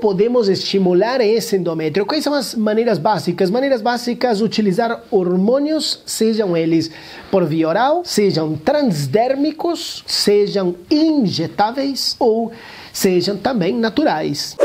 podemos estimular esse endométrio? Quais são as maneiras básicas? Maneiras básicas, utilizar hormônios, sejam eles por via oral, sejam transdérmicos, sejam injetáveis ou sejam também naturais.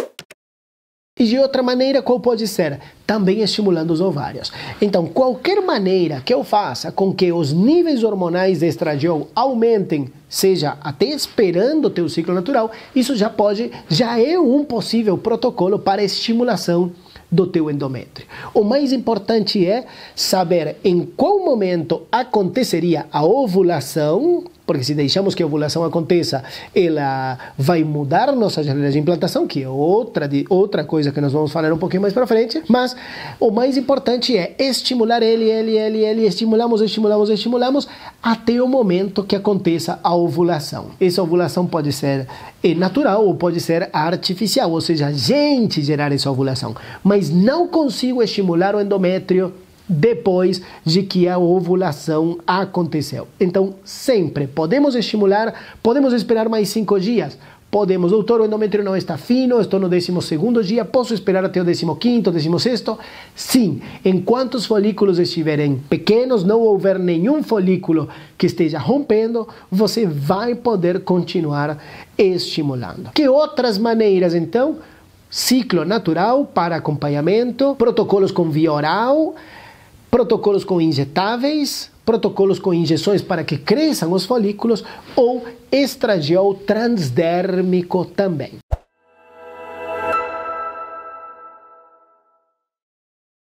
E de outra maneira, qual pode ser? Também estimulando os ovários. Então, qualquer maneira que eu faça com que os níveis hormonais de estradiol aumentem, seja até esperando o teu ciclo natural, isso já pode, já é um possível protocolo para estimulação do teu endométrio. O mais importante é saber em qual momento aconteceria a ovulação porque se deixamos que a ovulação aconteça, ela vai mudar nossa janela de implantação, que é outra, de, outra coisa que nós vamos falar um pouquinho mais para frente. Mas o mais importante é estimular ele, ele, ele, ele, estimulamos, estimulamos, estimulamos, até o momento que aconteça a ovulação. Essa ovulação pode ser eh, natural ou pode ser artificial, ou seja, a gente gerar essa ovulação. Mas não consigo estimular o endométrio depois de que a ovulação aconteceu. Então, sempre podemos estimular, podemos esperar mais cinco dias. Podemos, doutor, o endométrio não está fino, estou no 12 dia, posso esperar até o 15, 16? Sim, enquanto os folículos estiverem pequenos, não houver nenhum folículo que esteja rompendo, você vai poder continuar estimulando. Que outras maneiras, então? Ciclo natural para acompanhamento, protocolos com via oral, protocolos com injetáveis, protocolos com injeções para que cresçam os folículos ou estradiol transdérmico também.